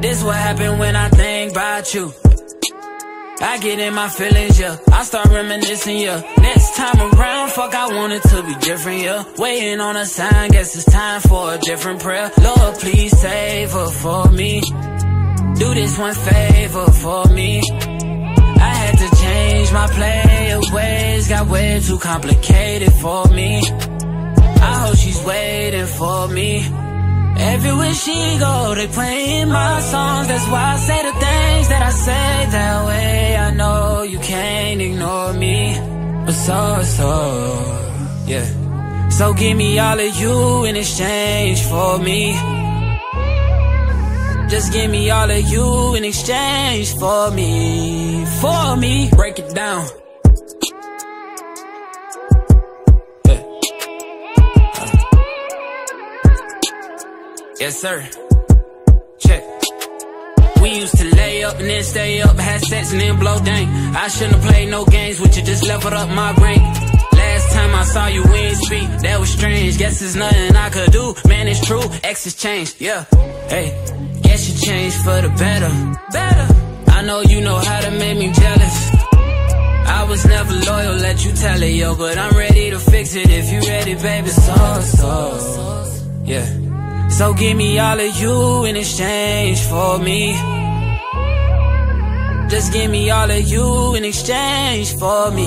This what happen when I think about you. I get in my feelings, yeah. I start reminiscing, yeah. Next time around, fuck, I want it to be different, yeah. Waiting on a sign, guess it's time for a different prayer. Lord, please save her for me. Do this one favor for me. I had to change my play of ways, got way too complicated for me. I hope she's waiting for me. Everywhere she go, they playing my songs. That's why I say the things that I say that way. I know you can't ignore me, but so so, yeah. So give me all of you in exchange for me. Just give me all of you in exchange for me, for me. Break it down. Yes, sir. Check. We used to lay up and then stay up, had sex and then blow dang. I shouldn't have played no games with you, just leveled up my brain. Last time I saw you, we ain't speak, that was strange. Guess there's nothing I could do, man, it's true. X has changed, yeah. Hey, guess you changed for the better. Better. I know you know how to make me jealous. I was never loyal, let you tell it, yo, but I'm ready to fix it if you ready, baby. So, so. So give me all of you in exchange for me. Just give me all of you in exchange for me.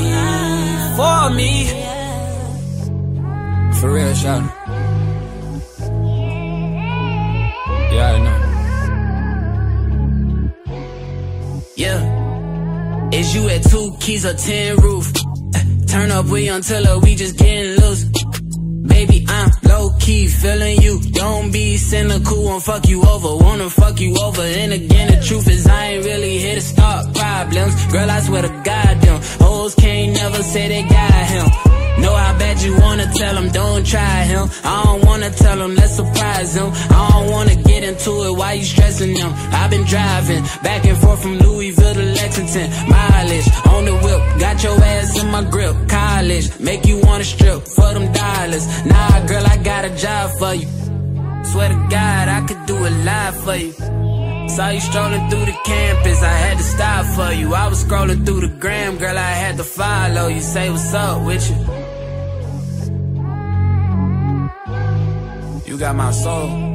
For me. For real, shout. Yeah, I know. Yeah. Is you at two keys or Tin Roof? Turn up, we until we just getting loose. Baby, I'm low key feeling you. Don't be cynical, won't fuck you over. Wanna fuck you over. And again, the truth is, I ain't really here to start problems. Girl, I swear to God, them hoes can't never say they got him. No, I bet you wanna tell him, don't try him. I don't wanna tell him, let's surprise him. I don't wanna get into it, why you stressing him? I've been driving back and forth from Louisville to Lexington. Mileage on the whip, got your ass in my grip. College, make you wanna strip for them dollars. Nah, girl, I got a job for you. Swear to God, I could do a lot for you. Saw you strolling through the campus, I had to stop for you. I was scrolling through the gram, girl, I had to follow you. Say what's up with you. You got my soul.